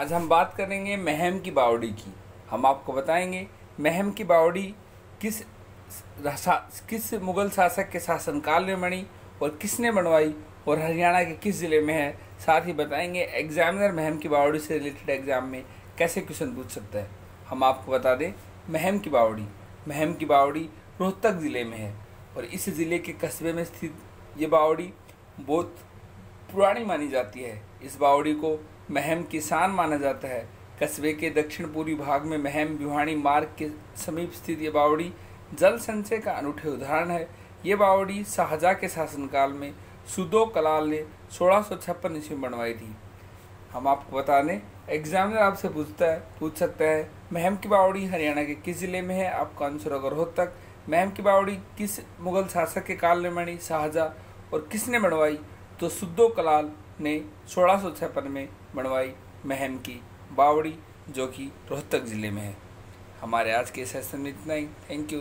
आज हम बात करेंगे महम की बावड़ी की। हम आपको बताएँगे महम की बावड़ी किस किस मुगल शासक के शासनकाल में बनी और किसने बनवाई और हरियाणा के किस ज़िले में है। साथ ही बताएँगे एग्जामिनर महम की बावड़ी से रिलेटेड एग्ज़ाम में कैसे क्वेश्चन पूछ सकता है। हम आपको बता दें, महम की बावड़ी, महम की बावड़ी रोहतक ज़िले में है और इस ज़िले के कस्बे में स्थित ये बावड़ी बहुत पुरानी मानी जाती है। इस बावड़ी को महम किसान माना जाता है। कस्बे के दक्षिण पूर्वी भाग में महम बिहाणी मार्ग के समीप स्थित ये बावड़ी जल संचय का अनूठे उदाहरण है। ये बावड़ी शाहजहाँ के शासनकाल में सुदो कलाल ने सोलह सौ छप्पन ईस्वी में बनवाई थी। हम आपको बता दें एग्जामिनर आपसे पूछता है, पूछ सकता है, महम की बावड़ी हरियाणा के किस ज़िले में है? आपका आंसर अगर हो तक, महम की बावड़ी किस मुगल शासक के काल में बनी, शाहजहाँ, और किसने बनवाई? तो सुद्दो कलाल ने सोलह में बनवाई महम की बावड़ी, जो कि रोहतक ज़िले में है। हमारे आज के सेशन में इतना ही। Thank you